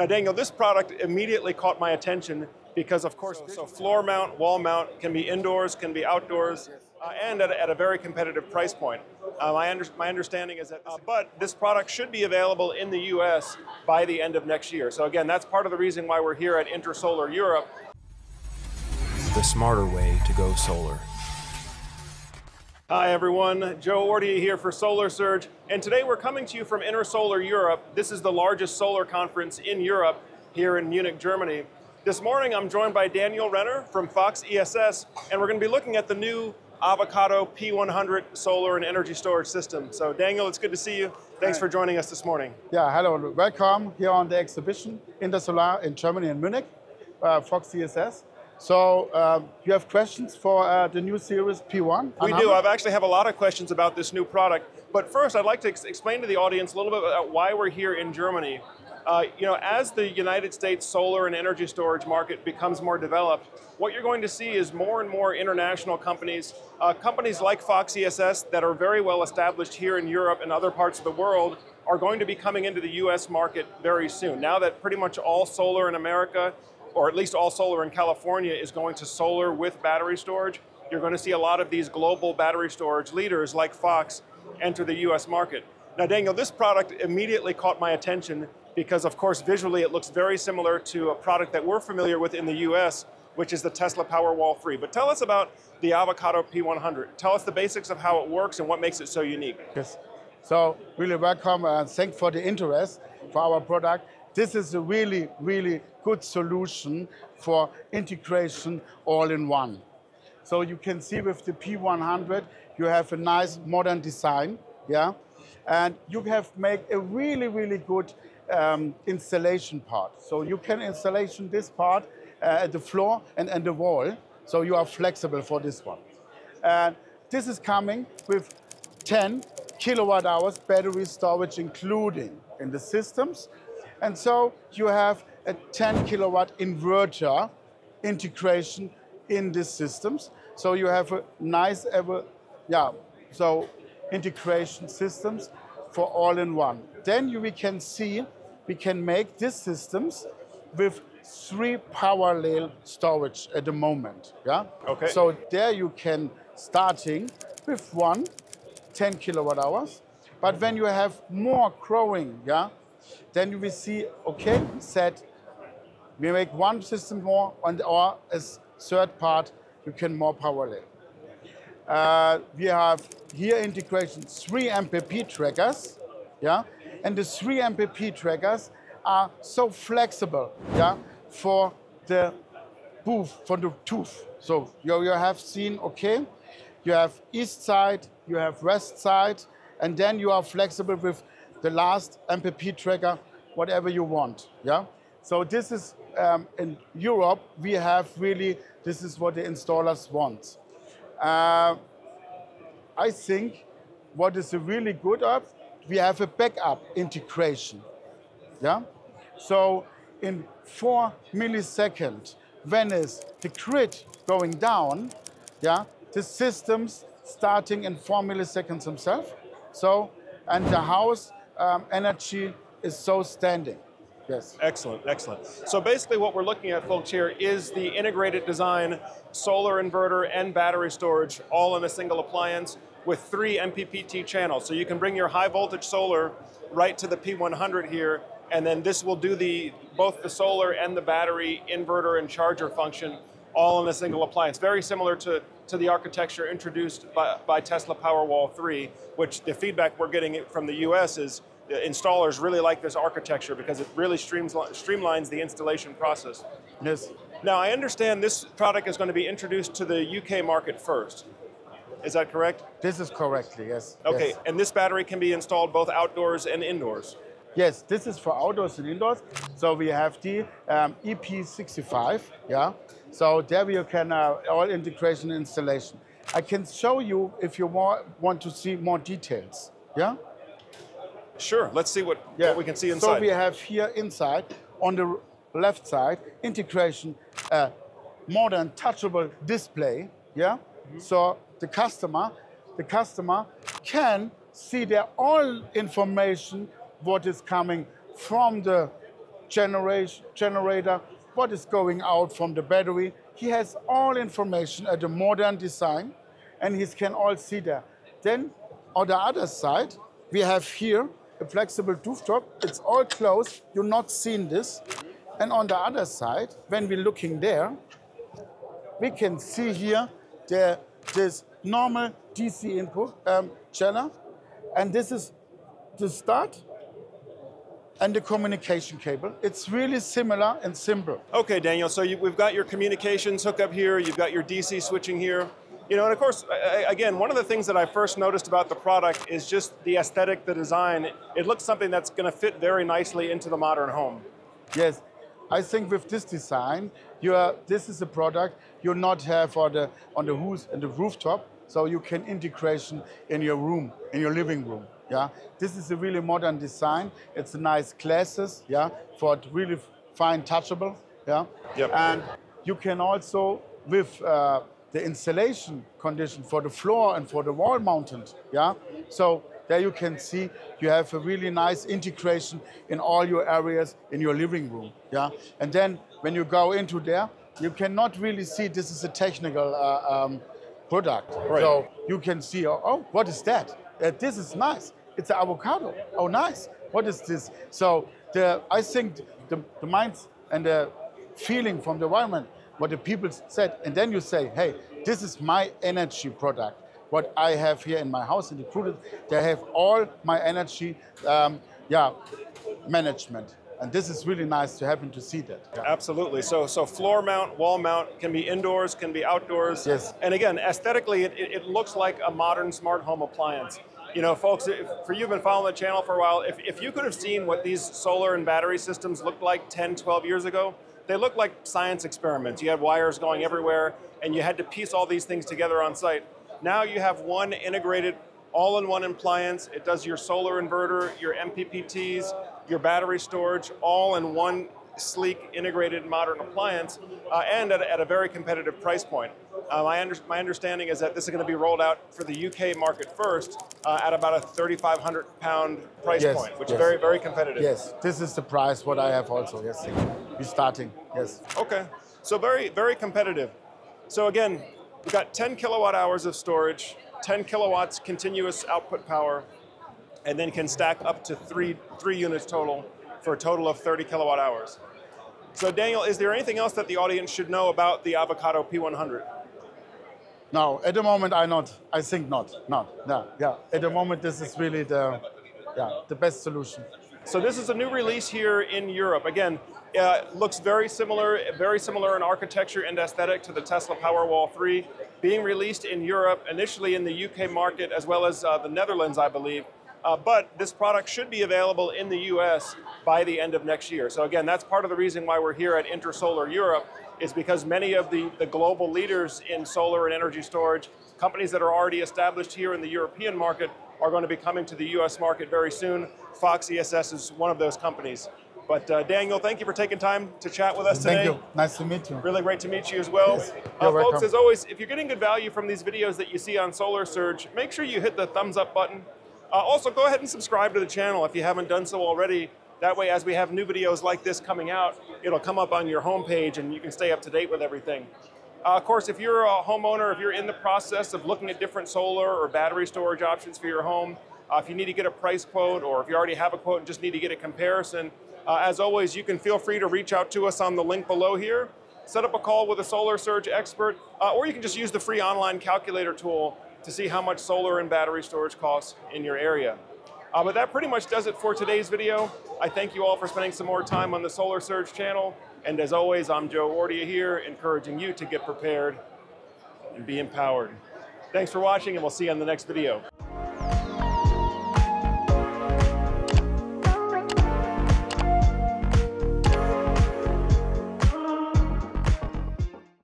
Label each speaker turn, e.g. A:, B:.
A: Now, Daniel, this product immediately caught my attention because, of course, so floor mount, wall mount can be indoors, can be outdoors, uh, and at a, at a, very competitive price point. Uh, my, under, my, understanding is that, uh, but this product should be available in the US by the end of next year. So again, that's part of the reason why we're here at Intersolar Europe.
B: The smarter way to go solar.
A: Hi everyone, Joe Ordia here for Solar Surge, and today we're coming to you from Intersolar Europe. This is the largest solar conference in Europe here in Munich, Germany. This morning I'm joined by Daniel Renner from Fox ESS, and we're going to be looking at the new Avocado P100 solar and energy storage system. So Daniel, it's good to see you. Thanks for joining us this morning.
C: Yeah, hello, welcome here on the exhibition Intersolar in Germany in Munich, uh, Fox ESS. So um, you have questions for uh, the new series P1?
A: We do. I actually have a lot of questions about this new product. But first, I'd like to ex explain to the audience a little bit about why we're here in Germany. Uh, you know, as the United States solar and energy storage market becomes more developed, what you're going to see is more and more international companies, uh, companies like Fox ESS that are very well established here in Europe and other parts of the world, are going to be coming into the US market very soon. Now that pretty much all solar in America, or at least all solar in California, is going to solar with battery storage, you're going to see a lot of these global battery storage leaders like Fox enter the US market. Now, Daniel, this product immediately caught my attention because of course visually it looks very similar to a product that we're familiar with in the US, which is the Tesla Powerwall 3. But tell us about the Avocado P100. Tell us the basics of how it works and what makes it so unique.
C: Yes, so really welcome and thanks for the interest for our product. This is a really, really good solution for integration all in one. So you can see with the P100, you have a nice modern design, yeah? And you have made a really, really good um, installation part. So you can installation this part uh, at the floor and, and the wall, so you are flexible for this one. And this is coming with 10 kilowatt hours battery storage including in the systems. And so you have a 10 kilowatt inverter integration in these systems. So you have a nice, ever, yeah, so integration systems for all in one. Then you, we can see we can make these systems with three parallel storage at the moment. Yeah.
A: Okay.
C: So there you can starting with one 10 kilowatt hours, but when you have more growing, yeah, then you will see okay set. We make one system more, and or as third part you can more parallel. Uh, we have here integration three MPP trackers, yeah, and the three MPP trackers are so flexible yeah, for the booth, for the tooth. So you, you have seen, okay, you have east side, you have west side, and then you are flexible with the last MPP tracker, whatever you want. Yeah. So this is um, in Europe. We have really this is what the installers want. Uh, I think what is really good of we have a backup integration. Yeah? So in four milliseconds, when is the grid going down, yeah, the system's starting in four milliseconds themselves. So, and the house um, energy is so standing. Yes.
A: Excellent, excellent. So basically what we're looking at, folks, here is the integrated design, solar inverter and battery storage, all in a single appliance with three MPPT channels. So you can bring your high voltage solar right to the P100 here, and then this will do the both the solar and the battery inverter and charger function all in a single appliance. Very similar to, to the architecture introduced by, by Tesla Powerwall 3, which the feedback we're getting from the US is the installers really like this architecture because it really streamlines the installation process.
C: Yes.
A: Now I understand this product is going to be introduced to the UK market first. Is that correct?
C: This is correctly, yes.
A: Okay,
C: yes.
A: and this battery can be installed both outdoors and indoors?
C: Yes, this is for outdoors and indoors. So we have the um, IP65, yeah. So there we can uh, all integration installation. I can show you if you want to see more details, yeah?
A: Sure, let's see what, yeah. what we can see inside.
C: So we have here inside, on the left side, integration, uh, modern touchable display, yeah? Mm -hmm. So the customer, the customer can see their all information what is coming from the generation, generator, what is going out from the battery. He has all information at a modern design, and he can all see there. Then on the other side, we have here a flexible rooftop. It's all closed. You're not seeing this. And on the other side, when we're looking there, we can see here the, this normal DC input um, channel. And this is the start and the communication cable. It's really similar and simple.
A: Okay, Daniel, so you, we've got your communications hookup here, you've got your DC switching here. You know, and of course, again, one of the things that I first noticed about the product is just the aesthetic, the design. It looks something that's going to fit very nicely into the modern home.
C: Yes, I think with this design, you are, this is a product you not have on the on the roof and the rooftop, so you can integration in your room, in your living room. Yeah, this is a really modern design. It's a nice glasses. Yeah, for really fine touchable. Yeah,
A: yep.
C: and you can also with uh, the installation condition for the floor and for the wall mounted. Yeah, so there you can see you have a really nice integration in all your areas in your living room. Yeah, and then when you go into there, you cannot really see this is a technical uh, um, product.
A: Right.
C: So you can see, oh, oh what is that? Uh, this is nice. It's an avocado. Oh, nice. What is this? So the I think the, the minds and the feeling from the environment, what the people said, and then you say, hey, this is my energy product what I have here in my house And included. They have all my energy, um, yeah, management. And this is really nice to happen to see that.
A: Yeah. Absolutely. So, so floor mount, wall mount can be indoors, can be outdoors.
C: Yes.
A: And again, aesthetically, it, it looks like a modern smart home appliance. You know, folks, if, for you have been following the channel for a while, if, if you could have seen what these solar and battery systems looked like 10, 12 years ago, they looked like science experiments. You had wires going everywhere, and you had to piece all these things together on site. Now you have one integrated all-in-one appliance. It does your solar inverter, your MPPTs, your battery storage, all in one sleek, integrated, modern appliance, uh, and at, at, a very competitive price point. Uh, my, under, my, understanding is that this is going to be rolled out for the UK market first uh, at about a 3,500 pound price
C: yes,
A: point, which
C: yes.
A: is very, very competitive.
C: Yes, this is the price what I have also. Yes, we're starting. Yes.
A: Okay, so very, very competitive. So again, We've got 10 kilowatt hours of storage, 10 kilowatts continuous output power, and then can stack up to three, three units total for a total of 30 kilowatt hours. So Daniel, is there anything else that the audience should know about the Avocado P100?
C: No, at the moment I not. I think not. No, no, yeah. At the moment this is really the, yeah, the best solution.
A: So this is a new release here in Europe. Again, uh, looks very similar, very similar in architecture and aesthetic to the Tesla Powerwall 3, being released in Europe, initially in the UK market as well as uh, the Netherlands, I believe. Uh, but this product should be available in the US by the end of next year. So again, that's part of the reason why we're here at Intersolar Europe, is because many of the, the global leaders in solar and energy storage, companies that are already established here in the European market, are going to be coming to the US market very soon. Fox ESS is one of those companies. But uh, Daniel, thank you for taking time to chat with us
C: today.
A: Thank
C: you. Nice to meet you.
A: Really great to meet you as well.
C: Yes.
A: Uh, folks, as always, if you're getting good value from these videos that you see on Solar Surge, make sure you hit the thumbs up button. Uh, also, go ahead and subscribe to the channel if you haven't done so already. That way, as we have new videos like this coming out, it'll come up on your homepage and you can stay up to date with everything. Uh, of course, if you're a homeowner, if you're in the process of looking at different solar or battery storage options for your home, uh, if you need to get a price quote or if you already have a quote and just need to get a comparison, uh, as always, you can feel free to reach out to us on the link below here, set up a call with a Solar Surge expert, uh, or you can just use the free online calculator tool to see how much solar and battery storage costs in your area. Uh, but that pretty much does it for today's video. I thank you all for spending some more time on the Solar Surge channel. And as always, I'm Joe Ordia here, encouraging you to get prepared and be empowered. Thanks for watching, and we'll see you on the next video.